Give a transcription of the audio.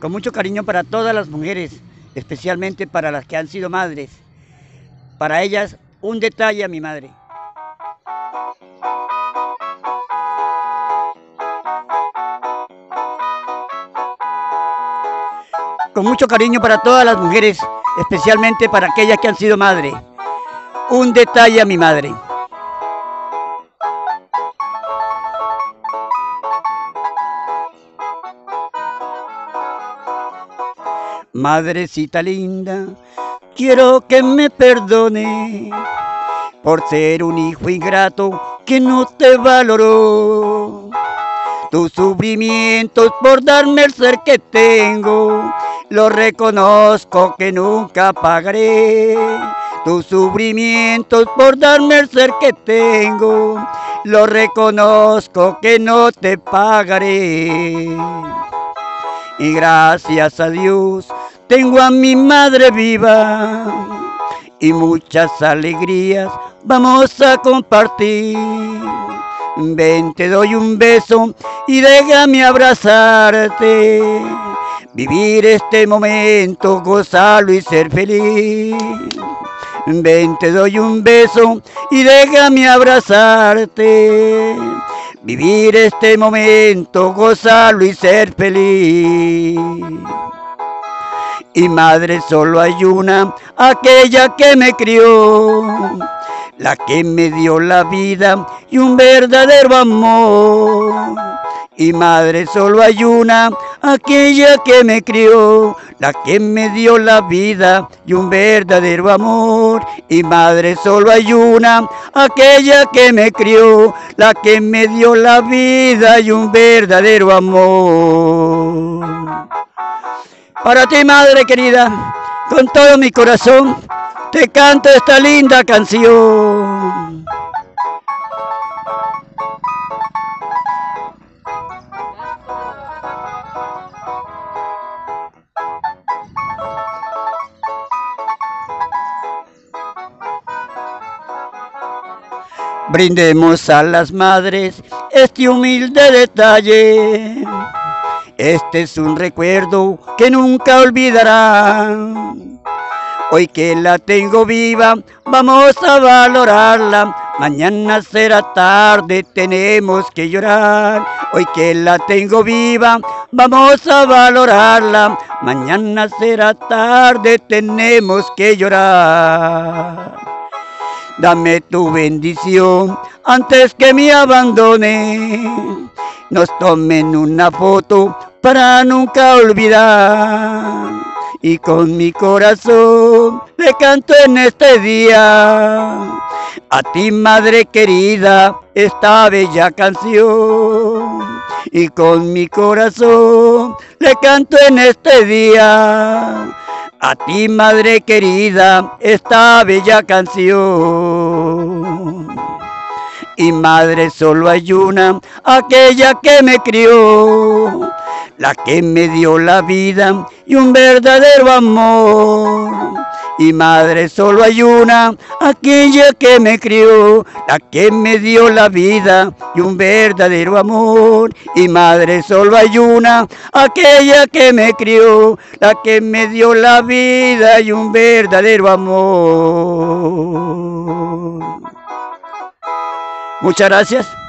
Con mucho cariño para todas las mujeres, especialmente para las que han sido madres. Para ellas, un detalle a mi madre. Con mucho cariño para todas las mujeres, especialmente para aquellas que han sido madres. Un detalle a mi madre. Madrecita linda, quiero que me perdone por ser un hijo ingrato que no te valoró. Tus sufrimientos por darme el ser que tengo, lo reconozco que nunca pagaré. Tus sufrimientos por darme el ser que tengo, lo reconozco que no te pagaré. Y gracias a Dios tengo a mi madre viva y muchas alegrías vamos a compartir. Ven, te doy un beso y déjame abrazarte. Vivir este momento, gozarlo y ser feliz. Ven, te doy un beso y déjame abrazarte. Vivir este momento, gozarlo y ser feliz. Y madre solo hay una, aquella que me crió, la que me dio la vida y un verdadero amor. Y madre solo hay una, aquella que me crió, la que me dio la vida y un verdadero amor. Y madre solo hay una, aquella que me crió, la que me dio la vida y un verdadero amor. Para ti, madre querida, con todo mi corazón, te canto esta linda canción. Brindemos a las madres este humilde detalle. Este es un recuerdo que nunca olvidarán. Hoy que la tengo viva, vamos a valorarla. Mañana será tarde, tenemos que llorar. Hoy que la tengo viva, vamos a valorarla. Mañana será tarde, tenemos que llorar. Dame tu bendición antes que me abandone. Nos tomen una foto para nunca olvidar. Y con mi corazón le canto en este día. A ti, madre querida, esta bella canción. Y con mi corazón le canto en este día. A ti, madre querida, esta bella canción. Y madre solo hay una, aquella que me crió, la que me dio la vida y un verdadero amor. Y madre solo hay una, aquella que me crió, la que me dio la vida y un verdadero amor. Y madre solo hay una, aquella que me crió, la que me dio la vida y un verdadero amor. Muchas gracias.